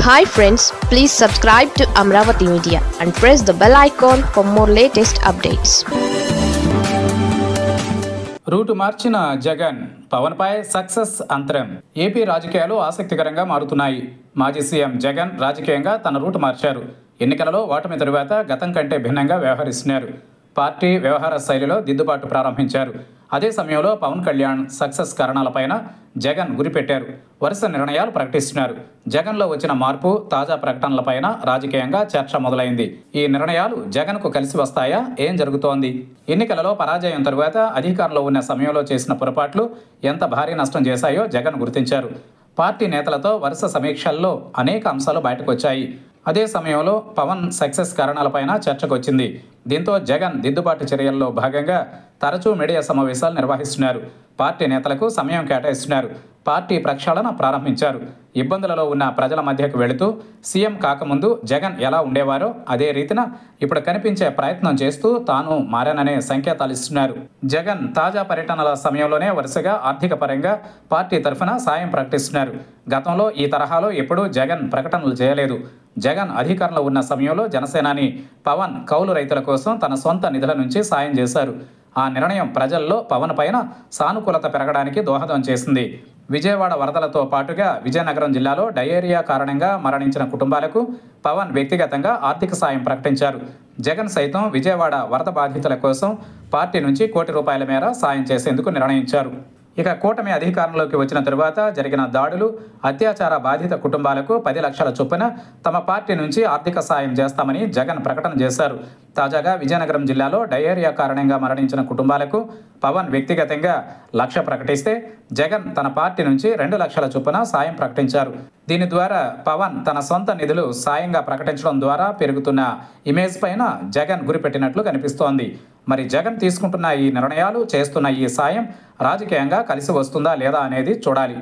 Hi friends please subscribe to Amaravati Media and press the bell icon for more latest updates route మార్చిన జగన్ పవన్పై success అంతరం. AP రాజకీయాలు ఆసక్తికరంగా మారుతున్నాయి. మాజీ సీఎం జగన్ రాజకీయంగా తన రూటు మార్చారు. ఎన్నికలలో ఓటమి తరువాత గతం కంటే భిన్నంగా వ్యవహరిస్తున్నారు. పార్టీ వ్యవహార శైలిలో దిద్దుబాటు ప్రారంభించారు. అదే సమయంలో పవన్ కళ్యాణ్ సక్సెస్ కారణాలపైన జగన్ గురిపెట్టారు. వరుస నిర్ణయాలు ప్రకటిస్తున్నారు. జగన్లో వచ్చిన మార్పు తాజా ప్రకటనలపైన రాజకీయంగా చర్చ మొదలైంది. ఈ నిర్ణయాలు జగన్కు కలిసి వస్తాయా? ఏం జరుగుతోంది? ఎన్నికలలో పరాజయం తరువాత అధికారంలో ఉన్న సమయంలో చేసిన పొరపాట్లు ఎంత భారీ నష్టం చేశాయో జగన్ గుర్తించారు. పార్టీ నేతలతో వరుస సమీక్షల్లో అనేక అంశాలు బయటకు వచ్చాయి. అదే సమయంలో పవన్ సక్సెస్ కారణాలపైన చర్చకొచ్చింది. దీంతో జగన్ దిద్దుబాటు చర్యల్లో భాగంగా తరచూ మీడియా సమావేశాలు నిర్వహిస్తున్నారు. పార్టీ నేతలకు సమయం కేటాయిస్తున్నారు. పార్టీ ప్రక్షాళన ప్రారంభించారు. ఇబ్బందులలో ఉన్న ప్రజల మధ్యకు వెళుతూ సీఎం కాకముందు జగన్ ఎలా ఉండేవారో అదే రీతిన ఇప్పుడు కనిపించే ప్రయత్నం చేస్తూ తాను మారాననే సంకేతాలు ఇస్తున్నారు. జగన్ తాజా పర్యటనల సమయంలోనే వరుసగా ఆర్థిక పరంగా పార్టీ తరఫున సాయం ప్రకటిస్తున్నారు. గతంలో ఈ తరహాలో ఎప్పుడూ జగన్ ప్రకటనలు చేయలేదు. జగన్ అధికారంలో ఉన్న సమయంలో జనసేనాని పవన్ కౌలు రైతుల కోసం తన సొంత నిధుల నుంచి సాయం చేశారు. ఆ నిర్ణయం ప్రజల్లో పవన్ పైన సానుకూలత పెరగడానికి దోహదం చేసింది. విజయవాడ వరదలతో పాటుగా విజయనగరం జిల్లాలో డయేరియా కారణంగా మరణించిన కుటుంబాలకు పవన్ వ్యక్తిగతంగా ఆర్థిక సాయం ప్రకటించారు. జగన్ సైతం విజయవాడ వరద బాధితుల కోసం పార్టీ నుంచి కోటి రూపాయల మేర సాయం చేసేందుకు నిర్ణయించారు. ఇక కూటమి అధికారంలోకి వచ్చిన తరువాత జరిగిన దాడులు అత్యాచార బాధిత కుటుంబాలకు పది లక్షల చొప్పున తమ పార్టీ నుంచి ఆర్థిక సాయం చేస్తామని జగన్ ప్రకటన చేశారు. తాజాగా విజయనగరం జిల్లాలో డయేరియా కారణంగా మరణించిన కుటుంబాలకు పవన్ వ్యక్తిగతంగా లక్ష ప్రకటిస్తే జగన్ తన పార్టీ నుంచి రెండు లక్షల చొప్పున సాయం ప్రకటించారు. దీని ద్వారా పవన్ తన సొంత నిధులు సాయంగా ప్రకటించడం ద్వారా పెరుగుతున్న ఇమేజ్ పైన జగన్ గురిపెట్టినట్లు కనిపిస్తోంది. మరి జగన్ తీసుకుంటున్న ఈ నిర్ణయాలు చేస్తున్న ఈ సాయం రాజకీయంగా కలిసి వస్తుందా లేదా అనేది చూడాలి.